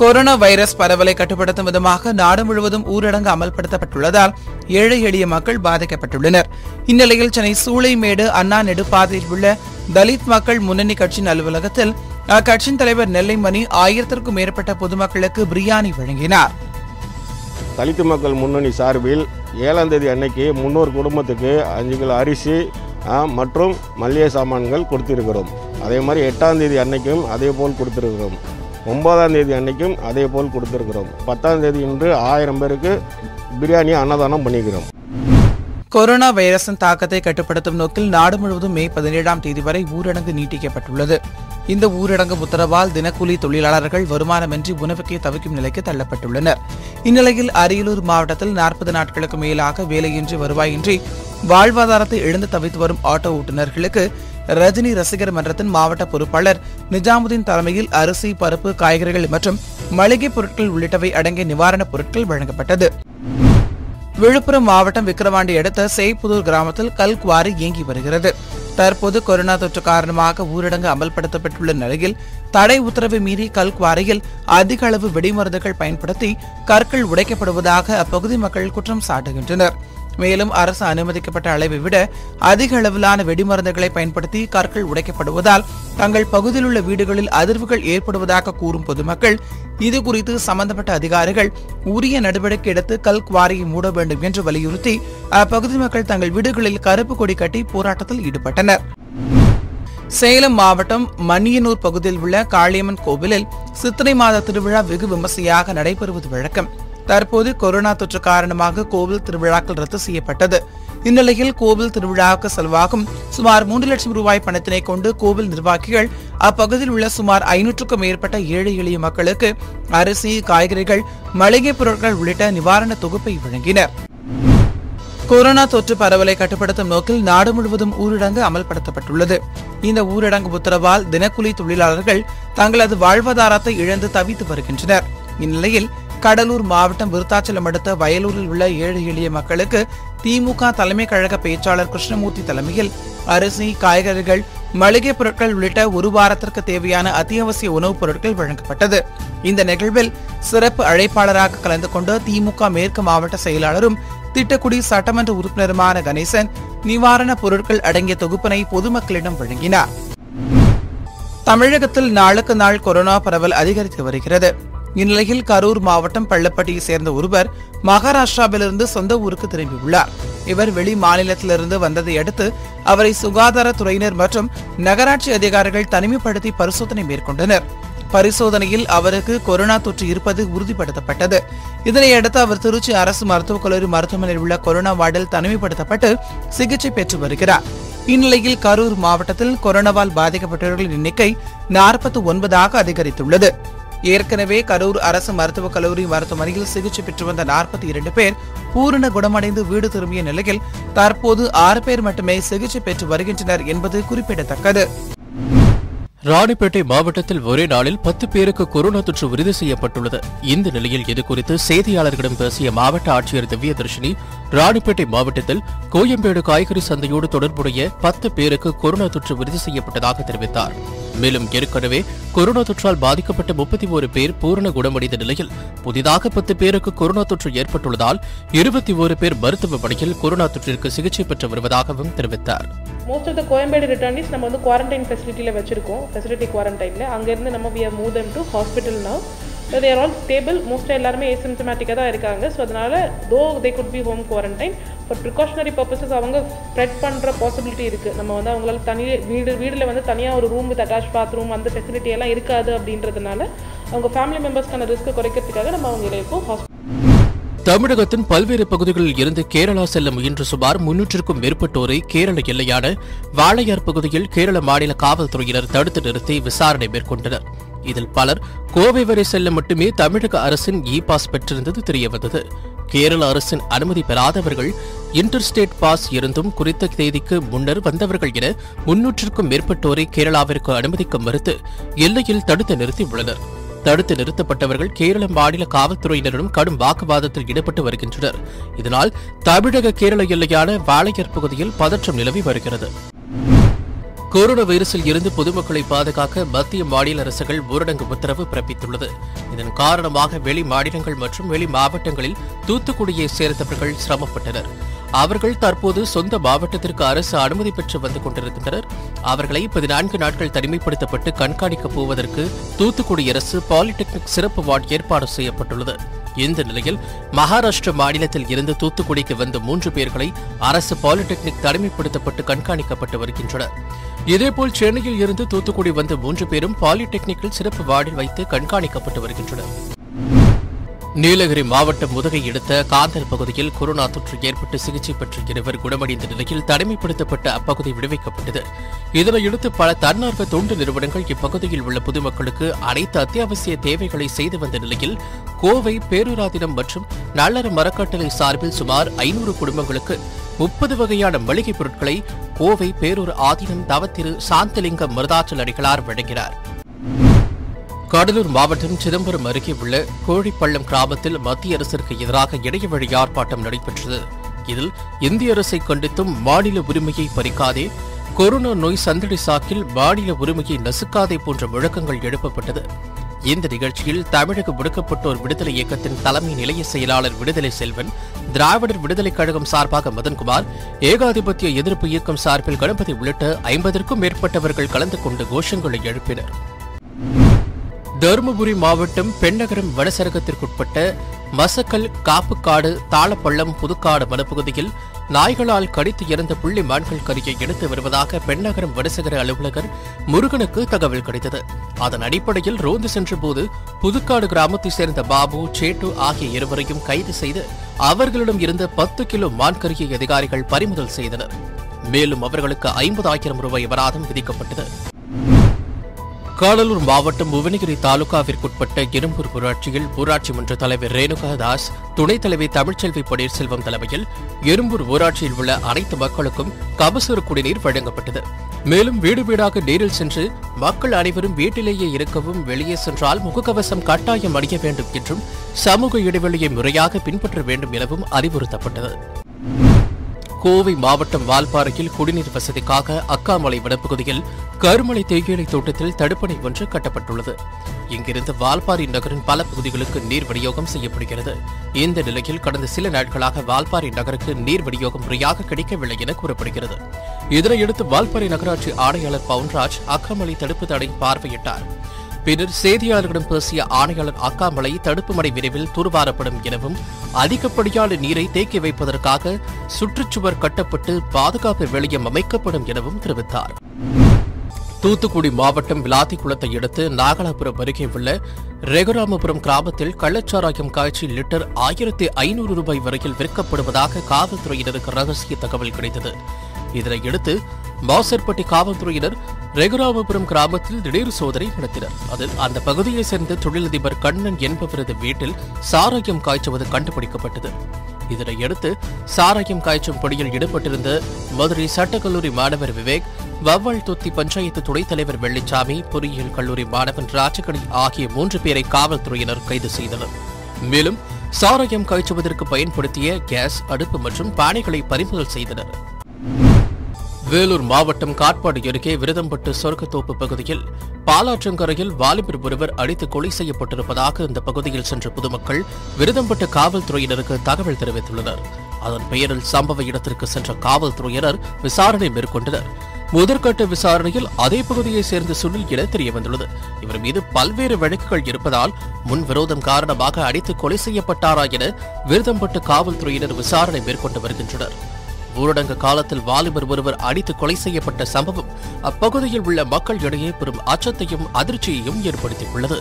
Corona virus பரவலை கட்டுப்படுத்தும் விதமாக நாடு முழுவதும் ஊரடங்கு அமல்படுத்தப்பட்டுள்ளதால் ஏழை எளிய மக்கள் பாதிக்கப்பட்டுள்ளனர். இந்நிலையில் சென்னை சூளைமேடு அண்ணா நெடுப்பாதையில் உள்ள தலித் மக்கள் முன்னணி கட்சியின் அலுவலகத்தில் அக்கட்சியின் தலைவர் நெல்லைமணி ஆயிரத்திற்கும் மேற்பட்ட பொதுமக்களுக்கு பிரியாணி வழங்கினார். தலித்து மக்கள் முன்னணி சார்பில் ஏழாம் தேதி அன்னைக்கு முன்னூறு குடும்பத்துக்கு அஞ்சு கிலோ அரிசி மற்றும் மல்லிகை சாமான்கள் கொடுத்திருக்கிறோம். அதே மாதிரி எட்டாம் தேதி அன்னைக்கும் அதே போல் கொடுத்திருக்கிறோம். ஒன்பதாம் தேதி அன்னைக்கும் அதே போல் கொடுத்திருக்கிறோம். பத்தாம் தேதி இன்று ஆயிரம் பேருக்கு பிரியாணி அன்னதானம் பண்ணிக்கிறோம். கொரோனா வைரஸின் தாக்கத்தை கட்டுப்படுத்தும் நோக்கில் நாடு முழுவதும் மே பதினேழாம் தேதி வரை ஊரடங்கு நீட்டிக்கப்பட்டுள்ளது. இந்த ஊரடங்கு உத்தரவால் தினக்கூலி தொழிலாளர்கள் வருமானமின்றி உணவுக்கே தவிக்கும் நிலைக்கு தள்ளப்பட்டுள்ளனர். இந்நிலையில் அரியலூர் மாவட்டத்தில் நாற்பது நாட்களுக்கு மேலாக வேலையின்றி வருவாயின்றி வாழ்வாதாரத்தை இழந்து தவித்து வரும் ஆட்டோ ஓட்டுநர்களுக்கு ரஜினி ரசிகர் மன்றத்தின் மாவட்ட பொறுப்பாளர் நிஜாமுதீன் தலைமையில் அரிசி பருப்பு காய்கறிகள் மற்றும் மளிகை பொருட்கள் உள்ளிட்டவை அடங்கிய நிவாரணப் பொருட்கள் வழங்கப்பட்டது. விழுப்புரம் மாவட்டம் விக்கிரவாண்டி அடுத்த சேய்புதூர் கிராமத்தில் கல் குவாரி இயங்கி வருகிறது. தற்போது கொரோனா தொற்று காரணமாக ஊரடங்கு அமல்படுத்தப்பட்டுள்ள நிலையில் தடை உத்தரவை மீறி கல் குவாரியில் அதிக அளவு வெடிமருந்துகள் பயன்படுத்தி கற்கள் உடைக்கப்படுவதாக அப்பகுதி மக்கள் குற்றம் சாட்டுகின்றனர். மேலும் அரசு அனுமதிக்கப்பட்ட அளவை விட அதிக அளவிலான வெடிமருந்துகளை பயன்படுத்தி கற்கள் உடைக்கப்படுவதால் தங்கள் பகுதியில் உள்ள வீடுகளில் அதிர்வுகள் ஏற்படுவதாக கூறும் பொதுமக்கள் இது குறித்து சம்பந்தப்பட்ட அதிகாரிகள் உரிய நடவடிக்கை எடுத்து கல் குவாரியை மூட வேண்டும் என்று வலியுறுத்தி அப்பகுதி மக்கள் தங்கள் வீடுகளில் கருப்பு கொடி கட்டி போராட்டத்தில் ஈடுபட்டனர். சேலம் மாவட்டம் மணியனூர் பகுதியில் உள்ள காளியம்மன் கோவிலில் சித்திரை மாத திருவிழா வெகு விமர்சையாக நடைபெறுவது வழக்கம். தற்போது கொரோனா தொற்று காரணமாக கோவில் திருவிழாக்கள் ரத்து செய்யப்பட்டது. இந்நிலையில் கோவில் திருவிழாவுக்கு செலவாகும். சுமார் மூன்று லட்சம் ரூபாய் பணத்தினை கொண்டு கோவில் நிர்வாகிகள் அப்பகுதியில் உள்ள சுமார் ஐநூற்றுக்கும் மேற்பட்ட ஏழை எளிய மக்களுக்கு அரிசி காய்கறிகள் மளிகைப் பொருட்கள் உள்ளிட்ட நிவாரண தொகுப்பை வழங்கினர். கொரோனா தொற்று பரவலை கட்டுப்படுத்தும் நோக்கில் நாடு முழுவதும் ஊரடங்கு அமல்படுத்தப்பட்டுள்ளது. இந்த ஊரடங்கு உத்தரவால் தினக்கூலி தொழிலாளர்கள் தங்களது வாழ்வாதாரத்தை இழந்து தவித்து வருகின்றனர். இந்நிலையில் கடலூர் மாவட்டம் விருத்தாச்சலம் அடுத்த வயலூரில் உள்ள ஏழை எளிய மக்களுக்கு திமுக தலைமை கழக பேச்சாளர் கிருஷ்ணமூர்த்தி தலைமையில் அரிசி காய்கறிகள் மளிகை பொருட்கள் உள்ளிட்ட ஒரு வாரத்திற்கு தேவையான அத்தியாவசிய உணவுப் பொருட்கள் வழங்கப்பட்டது. இந்த நிகழ்வில் சிறப்பு அழைப்பாளராக கலந்து கொண்ட திமுக மேற்கு மாவட்ட செயலாளரும் திட்டக்குடி சட்டமன்ற உறுப்பினருமான கணேசன் நிவாரணப் பொருட்கள் அடங்கிய தொகுப்பினை பொதுமக்களிடம் வழங்கினார். தமிழகத்தில் நாளுக்கு நாள் கொரோனா பரவல் அதிகரித்து வருகிறது. இந்நிலையில் கரூர் மாவட்டம் பள்ளப்பட்டியை சேர்ந்த ஒருவர் மகாராஷ்டிராவிலிருந்து சொந்த ஊருக்கு திரும்பியுள்ளார். இவர் வெளி மாநிலத்திலிருந்து வந்ததை அடுத்து அவரை சுகாதாரத்துறையினர் மற்றும் நகராட்சி அதிகாரிகள் தனிமைப்படுத்தி பரிசோதனை மேற்கொண்டனர். பரிசோதனையில் அவருக்கு கொரோனா தொற்று இருப்பது உறுதிப்படுத்தப்பட்டது. இதனையடுத்து அவர் திருச்சி அரசு மருத்துவக் கல்லூரி மருத்துவமனையில் உள்ள கொரோனா வார்டில் தனிமைப்படுத்தப்பட்டு சிகிச்சை பெற்று வருகிறார். இந்நிலையில் கரூர் மாவட்டத்தில் கொரோனாவால் பாதிக்கப்பட்டவர்களின் எண்ணிக்கை நாற்பத்தி ஒன்பதாக அதிகரித்துள்ளது. ஏற்கனவே கரூர் அரசு மருத்துவக் கல்லூரி மருத்துவமனையில் சிகிச்சை பெற்று வந்த நாற்பத்தி இரண்டு பேர் பூரண குணமடைந்து வீடு திரும்பிய நிலையில் தற்போது ஆறு பேர் மட்டுமே சிகிச்சை பெற்று வருகின்றனர் என்பது குறிப்பிடத்தக்கது. ராணிப்பேட்டை மாவட்டத்தில் ஒரே நாளில் பத்து பேருக்கு கொரோனா தொற்று உறுதி செய்யப்பட்டுள்ளது. இந்த நிலையில் இது குறித்து செய்தியாளர்களிடம் பேசிய மாவட்ட ஆட்சியர் திவ்யதர்ஷினி ராணிப்பேட்டை மாவட்டத்தில் கோயம்பேடு காய்கறி சந்தையோடு தொடர்புடைய பத்து பேருக்கு கொரோனா தொற்று உறுதி செய்யப்பட்டதாக தெரிவித்தார். மேலும் ஏற்கனவே கொரோனா தொற்றால் பாதிக்கப்பட்ட முப்பத்தி ஒரு பேர் பூரண குணமடைந்த நிலையில் புதிதாக பத்து பேருக்கு கொரோனா தொற்று ஏற்பட்டுள்ளதால் இருபத்தி ஒரு பேர் மருத்துவ பணியில் கொரோனா தொற்றிற்கு சிகிச்சை பெற்று வருவதாகவும் தெரிவித்தார். Most of the Koyambedu returnees நம்ம வந்து குவாரண்டைன் ஃபெசிலிட்டியில் வச்சிருக்கோம். ஃபெசிலிட்டி குவாரண்டைனில் அங்கேருந்து நம்ம we move them to hospital now so they're all stable மோஸ்ட்டாக எல்லாருமே ஏசிம்டமேட்டிக்காக தான் இருக்காங்க. ஸோ அதனால் though they could be home quarantine for precautionary purposes அவங்க ஸ்ப்ரெட் பண்ணுற பாசிபிலிட்டி இருக்குது நம்ம வந்து அவங்களால தனி வீடு வீடில் வந்து தனியாக ஒரு ரூம் வித் அட்டாச் பாத்ரூம் அந்த ஃபெசிலிட்டி எல்லாம் இருக்காது அப்படின்றதுனால அவங்க ஃபேமிலி மெம்பர்ஸ்க்கான ரிஸ்க்கை குறைக்கிறதுக்காக நம்ம அவங்க இப்போ ஹாஸ்பிட்டல் தமிழகத்தின் பல்வேறு பகுதிகளில் இருந்து கேரளா செல்ல முயன்ற சுமார் முன்னூற்றுக்கும் மேற்பட்டோரை கேரள எல்லையான வாழையார் பகுதியில் கேரள மாநில காவல்துறையினர் தடுத்து நிறுத்தி விசாரணை மேற்கொண்டனர். இதில் பலர் கோவை வரை செல்ல மட்டுமே தமிழக அரசின் இ பாஸ் பெற்றிருந்தது தெரியவந்தது. கேரள அரசின் அனுமதி பெறாதவர்கள் இன்டர்ஸ்டேட் பாஸ் இருந்தும் குறித்த தேதிக்கு முன்னர் வந்தவர்கள் என முன்னூற்றுக்கும் மேற்பட்டோரை கேரளாவிற்கு அனுமதிக்க மறுத்து எல்லையில் தடுத்து நிறுத்தியுள்ளனர். தடுத்து நிறுத்தப்பட்டவர்கள் கேரள மாநில காவல்துறையினரிடம் கடும் வாக்குவாதத்தில் ஈடுபட்டு வருகின்றனர். இதனால் தமிழக கேரள எல்லையான வாளையர் பகுதியில் பதற்றம் நிலவி வருகிறது. கொரோனா வைரஸில் இருந்து பொதுமக்களை பாதுகாக்க மத்திய மாநில அரசுகள் ஊரடங்கு உத்தரவு பிறப்பித்துள்ளது. இதன் காரணமாக வெளி மாநிலங்கள் மற்றும் வெளி மாவட்டங்களில் தூத்துக்குடியை சேர்ந்தவர்கள் சிரமப்பட்டனர். அவர்கள் தற்போது சொந்த மாவட்டத்திற்கு அரசு அனுமதி பெற்று வந்து கொண்டிருக்கின்றனர். அவர்களை பதினான்கு நாட்கள் தனிமைப்படுத்தப்பட்டு கண்காணிக்கப் போவதற்கு தூத்துக்குடி அரசு பாலிடெக்னிக் சிறப்பு வார்டு ஏற்பாடு செய்யப்பட்டுள்ளது. இந்த நிலையில் மகாராஷ்டிர மாநிலத்தில் இருந்து தூத்துக்குடிக்கு வந்த மூன்று பேர்களை அரசு பாலிடெக்னிக் தனிமைப்படுத்தப்பட்டு கண்காணிக்கப்பட்டு வருகின்றனர். இதேபோல் சென்னையில் இருந்து தூத்துக்குடி வந்த மூன்று பேரும் பாலிடெக்னிக்கில் சிறப்பு வார்டில் வைத்து கண்காணிக்கப்பட்டு வருகின்றனர். நீலகிரி மாவட்டம் முதுகை எடுத்த காந்தல் பகுதியில் கொரோனா தொற்று ஏற்பட்டு சிகிச்சை பெற்ற இருவர் குணமடைந்த நிலையில் தனிமைப்படுத்தப்பட்ட அப்பகுதி விடுவிக்கப்பட்டது. இதனையடுத்து பல தன்னார்வ தொண்டு நிறுவனங்கள் இப்பகுதியில் உள்ள பொதுமக்களுக்கு அனைத்து அத்தியாவசிய தேவைகளை செய்து வந்த நிலையில் கோவை பேரூராதினம் மற்றும் நல்லற மரக்கட்டளை சார்பில் சுமார் ஐநூறு குடும்பங்களுக்கு முப்பது வகையான மளிகைப் பொருட்களை கோவை பேரூர் ஆதீனம் தவத்திரு சாந்தலிங்கம் மருதாச்சல் அடிகளார் வழங்கினார். கடலூர் மாவட்டம் சிதம்பரம் அருகே உள்ள கோழிப்பள்ளம் கிராமத்தில் மத்திய அரசிற்கு எதிராக இடையவழி ஆர்ப்பாட்டம் நடைபெற்றது. இதில் இந்திய அரசை கண்டித்தும் மாநில உரிமையை பறிக்காதே கொரோனா நோய் சந்தடி சாக்கில் மாநில உரிமையை நசுக்காதே போன்ற முழக்கங்கள் எழுப்பப்பட்டது. இந்த நிகழ்ச்சியில் தமிழக ஒடுக்கப்பட்டோர் விடுதலை இயக்கத்தின் தலைமை நிலைய செயலாளர் விடுதலை செல்வன் திராவிடர் விடுதலைக் கழகம் சார்பாக மதன்குமார் ஏகாதிபத்திய எதிர்ப்பு இயக்கம் சார்பில் கணபதி உள்ளிட்ட ஐம்பதற்கும் மேற்பட்டவர்கள் கலந்து கொண்டு கோஷங்களை எழுப்பினர். தருமபுரி மாவட்டம் பெண்ணகரம் வனசரகத்திற்குட்பட்ட மசக்கல் காப்புக்காடு தாளப்பள்ளம் புதுக்காடு வனப்பகுதியில் நாய்களால் கடித்து இறந்த புள்ளி மான்கள் கறியை எடுத்து வருவதாக பெண்ணகரம் வனசகர அலுவலகர் முருகனுக்கு தகவல் கிடைத்தது. அதன் அடிப்படையில் ரோந்து சென்றபோது புதுக்காடு கிராமத்தைச் சேர்ந்த பாபு சேட்டு ஆகிய இருவரையும் கைது செய்து அவர்களிடம் இருந்த பத்து கிலோ மான்கறியை அதிகாரிகள் பறிமுதல் செய்தனர். மேலும் அவர்களுக்கு ஐம்பதாயிரம் ரூபாய் அபராதம் விதிக்கப்பட்டது. கடலூர் மாவட்டம் புவனகிரி தாலுகாவிற்குட்பட்ட இரும்பூர் ஊராட்சியில் ஊராட்சி மன்ற தலைவர் ரேணுகா தாஸ் துணைத் தலைவி தமிழ்ச்செல்வி பன்னீர்செல்வம் தலைமையில் இரும்பூர் ஊராட்சியில் உள்ள அனைத்து மக்களுக்கும் கபசுர குடிநீர் வழங்கப்பட்டது. மேலும் வீடு வீடாக நீரில் சென்று மக்கள் அனைவரும் வீட்டிலேயே இருக்கவும் வெளியே சென்றால் முகக்கவசம் கட்டாயம் அணிய வேண்டும் என்றும் சமூக இடைவெளியை முறையாக பின்பற்ற வேண்டும் எனவும் அறிவுறுத்தப்பட்டது. கோவை மாவட்டம் வால்பாறையில் குடிநீர் வசதிக்காக அக்காமலை வனப்பகுதியில் கருமலை தேயிலை தோட்டத்தில் தடுப்பணை ஒன்று கட்டப்பட்டுள்ளது. இங்கிருந்து வால்பாறை நகரின் பல பகுதிகளுக்கு நீர் விநியோகம் செய்யப்படுகிறது. இந்த நிலையில் கடந்த சில நாட்களாக வால்பாறை நகருக்கு நீர் விநியோகம் முறையாக கிடைக்கவில்லை என கூறப்படுகிறது. இதனையடுத்து வால்பாறை நகராட்சி ஆணையாளர் பவுன்ராஜ் அக்காமலை தடுப்பு தடை பார்வையிட்டார். பின்னர் செய்தியாளர்களிடம் பேசிய ஆணையாளர் அக்காமலை தடுப்பு மடை விரைவில் தூர்வாரப்படும் எனவும் அதிகப்படியான நீரை தேக்கி வைப்பதற்காக சுற்றுச்சுவர் கட்டப்பட்டு பாதுகாப்பு வெளியம் அமைக்கப்படும் எனவும் தெரிவித்தார். தூத்துக்குடி மாவட்டம் விளாத்திக்குளத்தை அடுத்து நாகலாபுரம் அருகே உள்ள ரெகுராமபுரம் கிராமத்தில் கள்ளச்சாராயம் காய்ச்சி லிட்டர் ஆயிரத்தி ஐநூறு ரூபாய் வரையில் விற்கப்படுவதாக காவல்துறையினருக்கு ரகசிய தகவல் கிடைத்தது. இதனையடுத்து மாசர்பட்டி காவல்துறையினர் ரெகுராமபுரம் கிராமத்தில் திடீர் சோதனை நடத்தினர். அதில் அந்த பகுதியைச் சேர்ந்த தொழிலதிபர் கண்ணன் என்பவரது வீட்டில் சாராயம் காய்ச்சுவது கண்டுபிடிக்கப்பட்டது. இதனையடுத்து சாராயம் காய்ச்சும் பணியில் ஈடுபட்டிருந்த மதுரை சட்டக்கல்லூரி மாணவர் விவேக் வவ்வால் தொத்தி பஞ்சாயத்து துணைத் தலைவர் வெள்ளிச்சாமி பொறியியல் கல்லூரி மாணவன் ராஜகணி ஆகிய மூன்று பேரை காவல்துறையினர் கைது செய்தனர். மேலும் சாராயம் காய்ச்சுவதற்கு பயன்படுத்திய கேஸ் அடுப்பு மற்றும் பானைகளை பறிமுதல் செய்தனர். வேலூர் மாவட்டம் காட்பாடு அருகே விருதம்பட்டு சொர்க்கத்தோப்பு பகுதியில் பாலாற்றங்கரையில் வாலிபர் ஒருவர் அடித்து கொலை செய்யப்பட்டிருப்பதாக இந்த பகுதியில் சென்ற பொதுமக்கள் விருதம்பட்டு காவல்துறையினருக்கு தகவல் தெரிவித்துள்ளனர். அதன் பெயரில் சம்பவ இடத்திற்கு சென்ற காவல்துறையினர் விசாரணை மேற்கொண்டனர். முதற்கட்ட விசாரணையில் அதே பகுதியைச் சேர்ந்த சுனில் என தெரியவந்துள்ளது. இவர் மீது பல்வேறு வழக்குகள் இருப்பதால் முன் விரோதம் காரணமாக அடித்து கொலை செய்யப்பட்டாரா என விருதம்பட்டு காவல்துறையினர் விசாரணை மேற்கொண்டு வருகின்றனர். ஊரடங்கு காலத்தில் வாலிபர் ஒருவர் அடித்து கொலை செய்யப்பட்ட சம்பவம் அப்பகுதியில் உள்ள மக்கள் இடையே பெரும் அச்சத்தையும் அதிர்ச்சியையும் ஏற்படுத்தியுள்ளது.